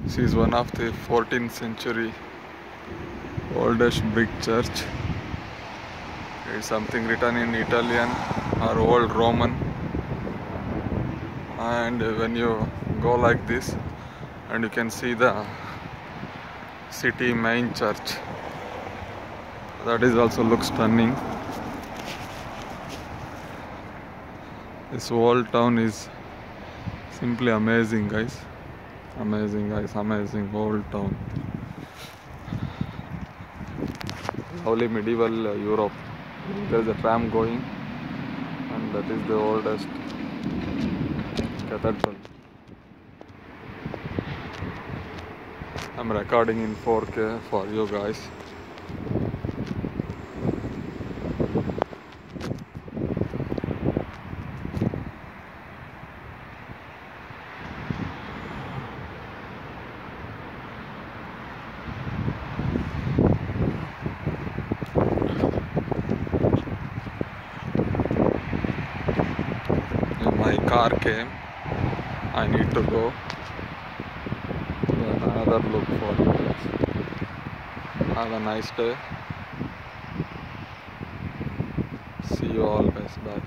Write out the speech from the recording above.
This is one of the 14th century oldest brick church. It's something written in Italian or old Roman. And when you go like this, and you can see the city main church. That is also looks stunning. This whole town is simply amazing, guys. Amazing, guys. Amazing whole town. Lovely medieval uh, Europe. There is a tram going, and that is the oldest cathedral. I'm recording in 4K for you guys. My car came. I need to go. Another look for guys. Have a nice day. See you all guys. Bye.